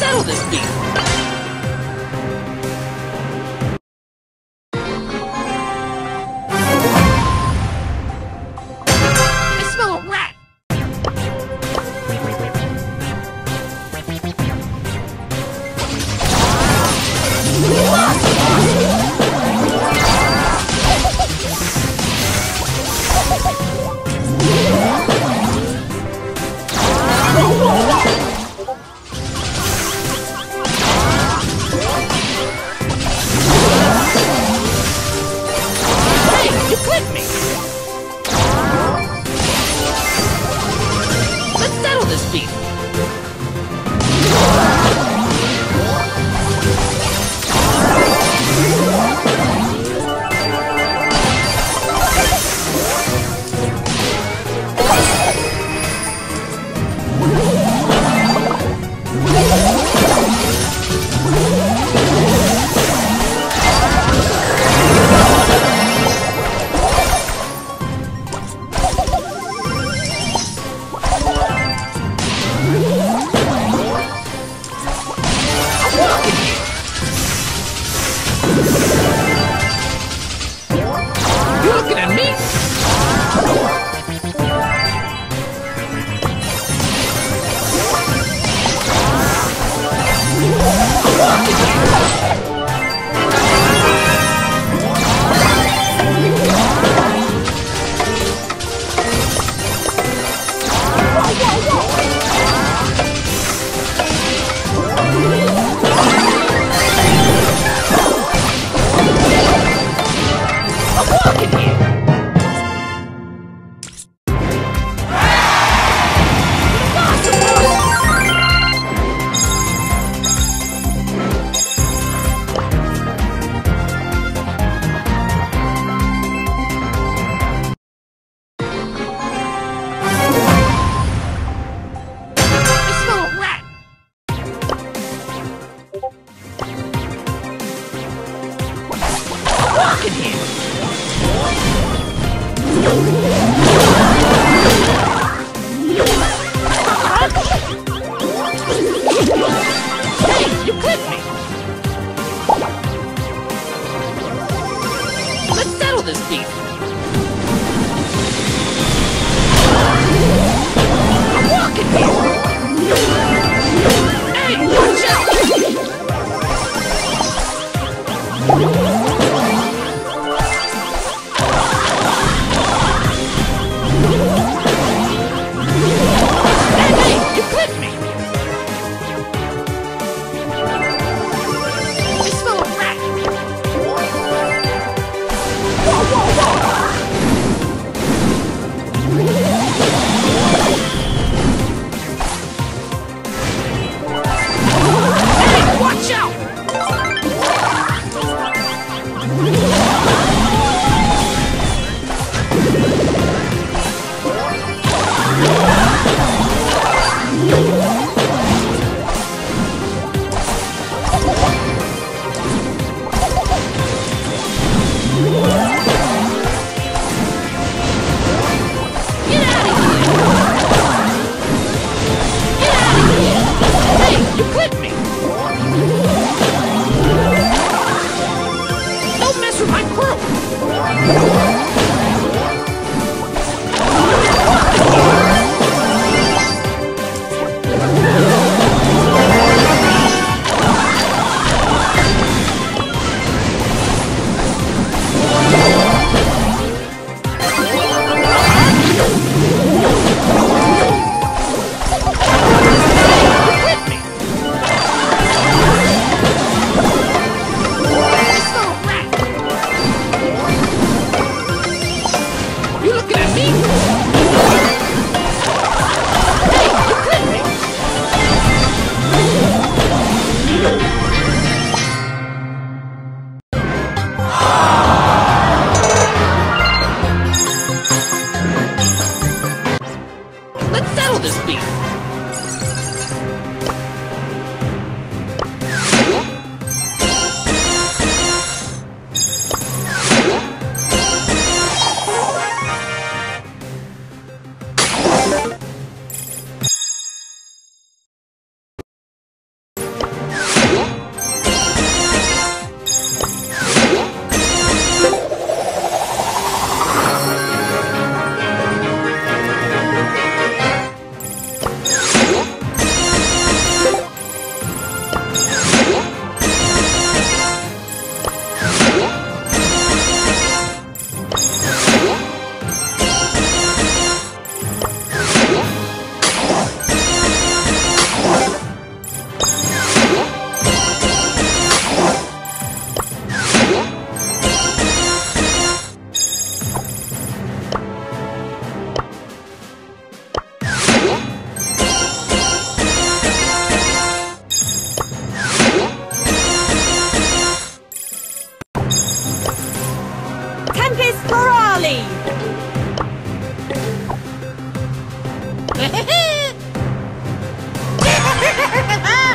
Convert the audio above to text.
settle this beef. I smell a rat. Let's go. Ferrari!